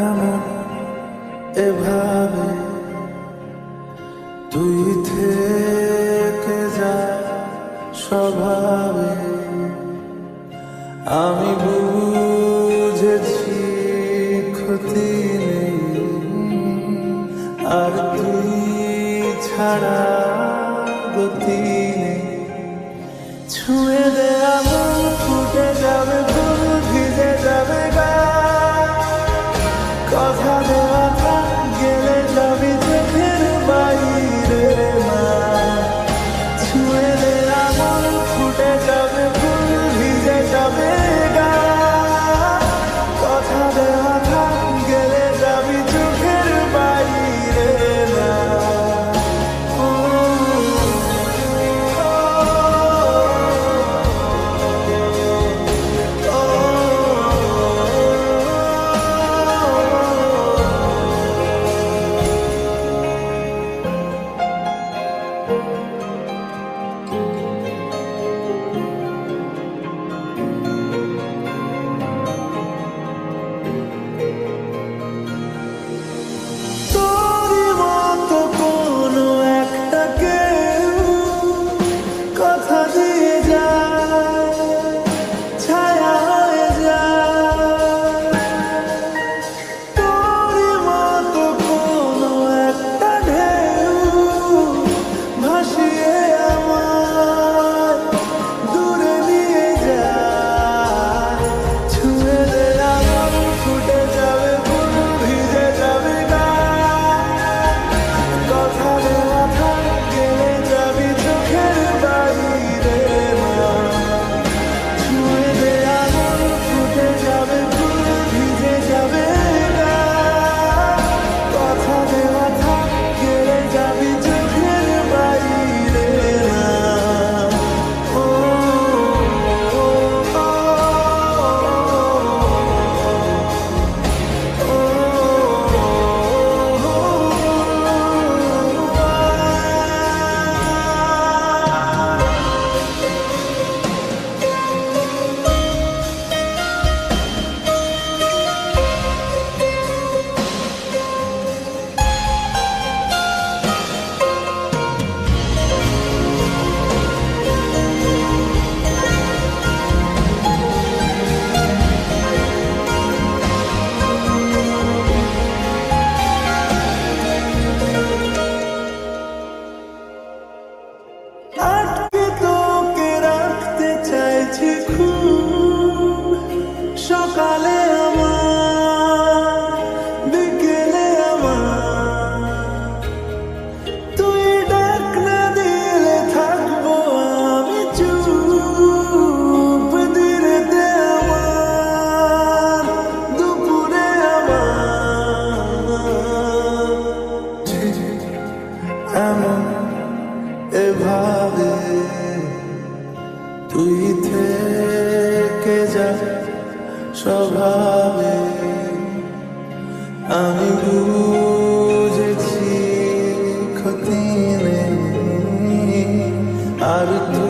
এমন এভাবে তুই থেকে যা স্বভাবে আমি বুঝেছি ক্ষতি আর তুই ছাড়া গতি ছুঁয়ে দে এমন এভাবে তুই থেকে যা স্বভাবে। আমি বুঝেছি ক্ষতি নেই আর তো